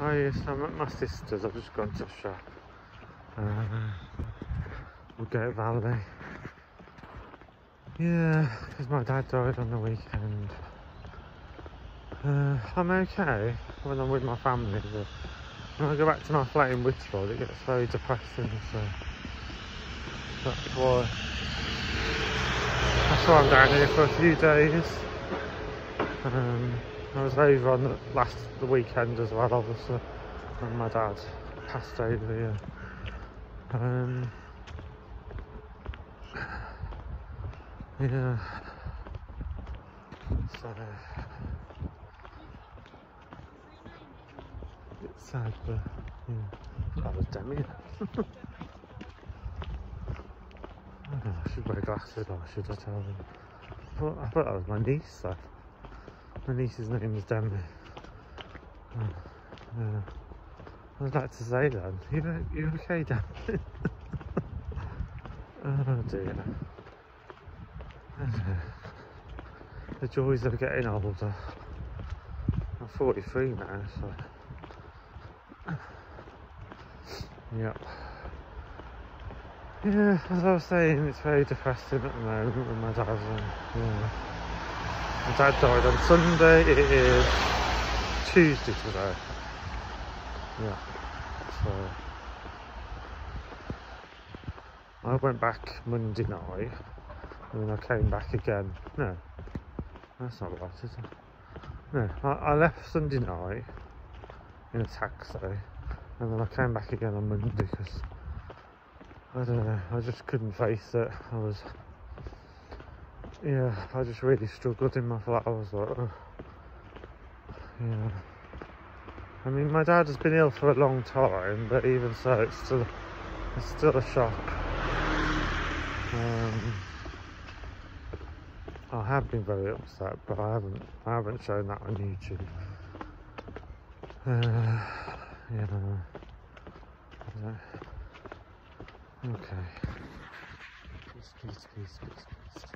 Oh yes, I'm at my sister's. I've just gone to the shop. Uh, Woodgate Valley. Yeah, because my dad died on the weekend. Uh, I'm okay when I'm with my family, but when I go back to my flat in Whitford, it gets very depressing. So that's why. That's why I'm down here for a few days. Um, I was over on the last the weekend as well, obviously, when my dad passed over here. Um, yeah. So it's sad, but yeah, that was Demi. I should wear glasses or should I tell them? I thought, I thought that was my niece though. My niece's name is Demi. Oh, yeah. I would like to say that. You, you okay, Demi? oh dear. Uh, the joys of getting older. I'm 43 now, so. Yep. Yeah, as I was saying, it's very depressing at the moment with my dad's and yeah. My dad died on Sunday, it is Tuesday today. Yeah. So I went back Monday night and then I came back again. No. That's not right, is it? No, I, I left Sunday night in a taxi and then I came back again on Monday because I don't know, I just couldn't face it. I was, yeah, I just really struggled in my flat. I was like, yeah. I mean, my dad has been ill for a long time, but even so, it's still, it's still a shock. Um, I have been very upset, but I haven't, I haven't shown that on YouTube. Uh, you know. Okay. Peace, peace, peace, peace, peace.